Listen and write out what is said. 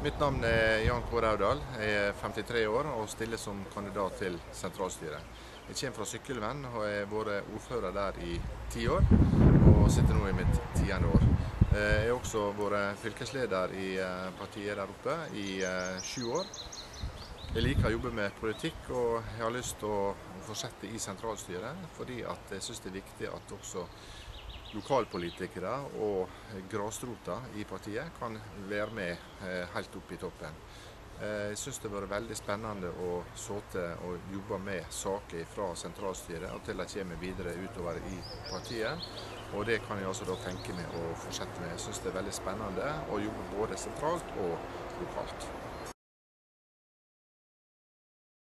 Mitt navn er Jan Kåre Aurdal. Jeg er 53 år og stiller som kandidat til sentralstyret. Jeg kommer fra Sykkylven og har vært ordfører der i ti år, og sitter nå i mitt tiende år. Jeg har også vært fylkesleder i eh, partiet der oppe i eh, sju år. Jeg liker å jobbe med politikk, og jeg har lyst til å fortsette i sentralstyret fordi jeg syns det er viktig at også lokalpolitikere og grasrota i partiet kan være med eh, helt opp i toppen. Eh, jeg syns det har vært veldig spennende å sitte og jobbe med saker fra sentralstyret og til de kommer videre utover i partiet. Og det kan jeg altså da tenke meg å fortsette med. Jeg syns det er veldig spennende å jobbe både sentralt og lokalt.